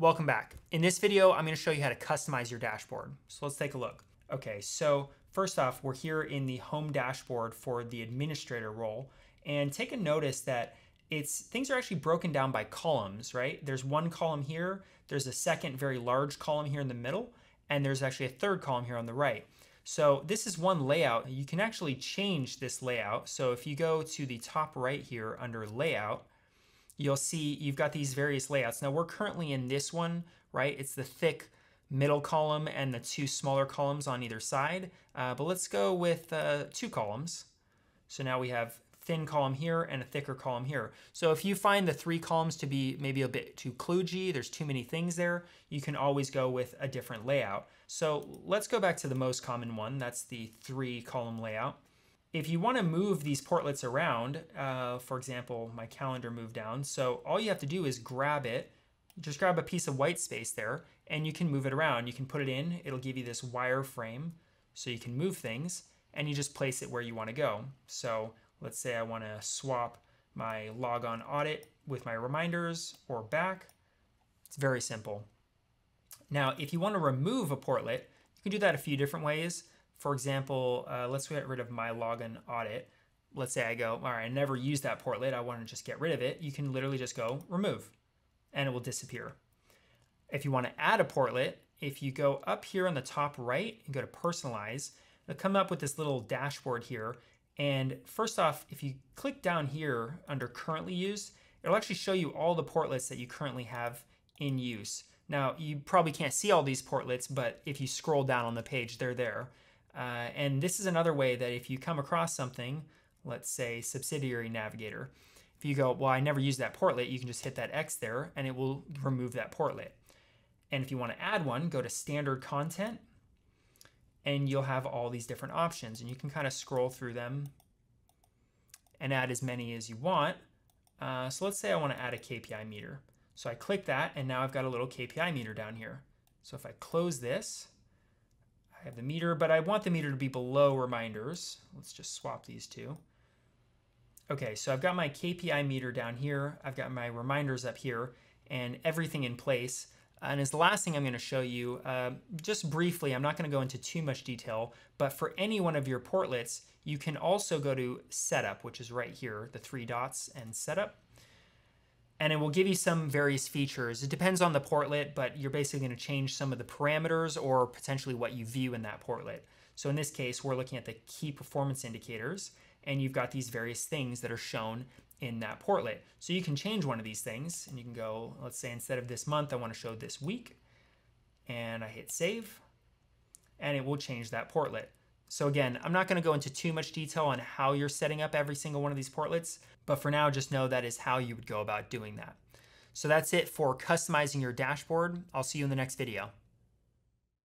Welcome back. In this video, I'm gonna show you how to customize your dashboard. So let's take a look. Okay, so first off, we're here in the home dashboard for the administrator role. And take a notice that it's things are actually broken down by columns, right? There's one column here, there's a second very large column here in the middle, and there's actually a third column here on the right. So this is one layout. You can actually change this layout. So if you go to the top right here under layout, you'll see you've got these various layouts. Now we're currently in this one, right? It's the thick middle column and the two smaller columns on either side. Uh, but let's go with uh, two columns. So now we have thin column here and a thicker column here. So if you find the three columns to be maybe a bit too kludgy, there's too many things there, you can always go with a different layout. So let's go back to the most common one, that's the three column layout. If you want to move these portlets around, uh, for example, my calendar moved down, so all you have to do is grab it, just grab a piece of white space there, and you can move it around. You can put it in, it'll give you this wireframe, so you can move things, and you just place it where you want to go. So let's say I want to swap my logon audit with my reminders or back. It's very simple. Now, if you want to remove a portlet, you can do that a few different ways. For example, uh, let's get rid of my login audit. Let's say I go, all right, I never use that portlet. I want to just get rid of it. You can literally just go remove and it will disappear. If you want to add a portlet, if you go up here on the top right and go to personalize, it'll come up with this little dashboard here. And first off, if you click down here under currently used, it'll actually show you all the portlets that you currently have in use. Now, you probably can't see all these portlets, but if you scroll down on the page, they're there. Uh, and this is another way that if you come across something, let's say subsidiary navigator, if you go, well, I never use that portlet, you can just hit that X there and it will remove that portlet. And if you want to add one, go to standard content and you'll have all these different options and you can kind of scroll through them and add as many as you want. Uh, so let's say I want to add a KPI meter. So I click that and now I've got a little KPI meter down here. So if I close this, I have the meter, but I want the meter to be below reminders. Let's just swap these two. Okay, so I've got my KPI meter down here. I've got my reminders up here and everything in place. And as the last thing I'm going to show you, uh, just briefly, I'm not going to go into too much detail, but for any one of your portlets, you can also go to setup, which is right here, the three dots and setup and it will give you some various features. It depends on the portlet, but you're basically going to change some of the parameters or potentially what you view in that portlet. So in this case, we're looking at the key performance indicators, and you've got these various things that are shown in that portlet. So you can change one of these things, and you can go, let's say instead of this month, I want to show this week, and I hit save, and it will change that portlet. So again, I'm not going to go into too much detail on how you're setting up every single one of these portlets, but for now, just know that is how you would go about doing that. So that's it for customizing your dashboard. I'll see you in the next video.